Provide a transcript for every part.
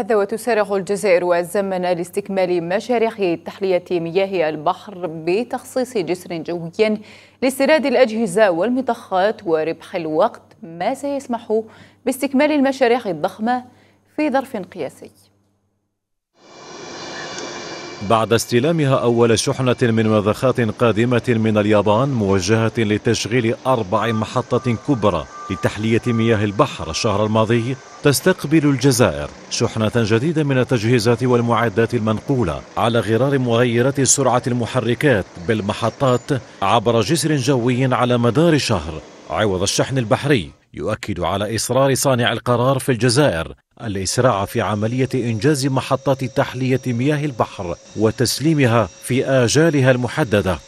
هذا وتسارع الجزائر والزمن لاستكمال مشاريع تحلية مياه البحر بتخصيص جسر جوي لاستيراد الأجهزة والمضخات وربح الوقت. ما سيسمح باستكمال المشاريع الضخمة في ظرف قياسي. بعد استلامها أول شحنة من مضخات قادمة من اليابان موجهة لتشغيل أربع محطات كبرى لتحلية مياه البحر الشهر الماضي تستقبل الجزائر شحنة جديدة من التجهيزات والمعدات المنقولة على غرار مغيرات سرعة المحركات بالمحطات عبر جسر جوي على مدار شهر. عوض الشحن البحري يؤكد على إصرار صانع القرار في الجزائر الإسراع في عملية إنجاز محطات تحلية مياه البحر وتسليمها في آجالها المحددة.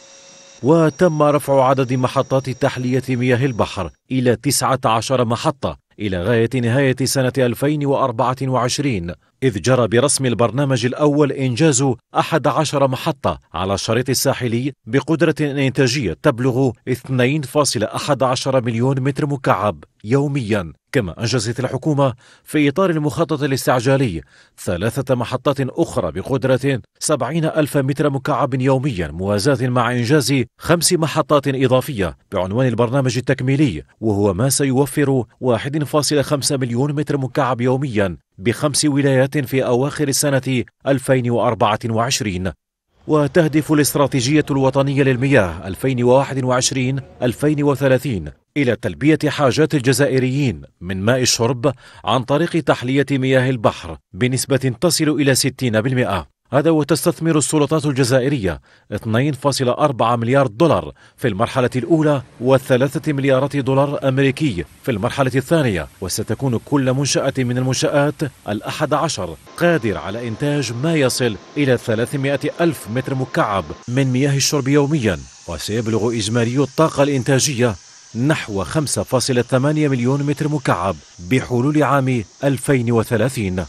وتم رفع عدد محطات تحلية مياه البحر إلى 19 محطة إلى غاية نهاية سنة 2024 إذ جرى برسم البرنامج الأول إنجاز 11 محطة على الشريط الساحلي بقدرة إنتاجية تبلغ 2.11 مليون متر مكعب يوميا. كما أنجزت الحكومة في إطار المخطط الاستعجالي ثلاثة محطات أخرى بقدرة 70 ألف متر مكعب يوميا موازاة مع إنجاز خمس محطات إضافية بعنوان البرنامج التكميلي وهو ما سيوفر 1.5 مليون متر مكعب يوميا بخمس ولايات في أواخر السنة 2024 وتهدف الاستراتيجية الوطنية للمياه 2021-2030 إلى تلبية حاجات الجزائريين من ماء الشرب عن طريق تحلية مياه البحر بنسبة تصل إلى 60%. هذا وتستثمر السلطات الجزائرية 2.4 مليار دولار في المرحلة الأولى وثلاثة مليارات دولار أمريكي في المرحلة الثانية وستكون كل منشأة من المنشآت الأحد عشر قادر على إنتاج ما يصل إلى 300 ألف متر مكعب من مياه الشرب يوميا وسيبلغ إجمالي الطاقة الإنتاجية نحو 5.8 مليون متر مكعب بحلول عام 2030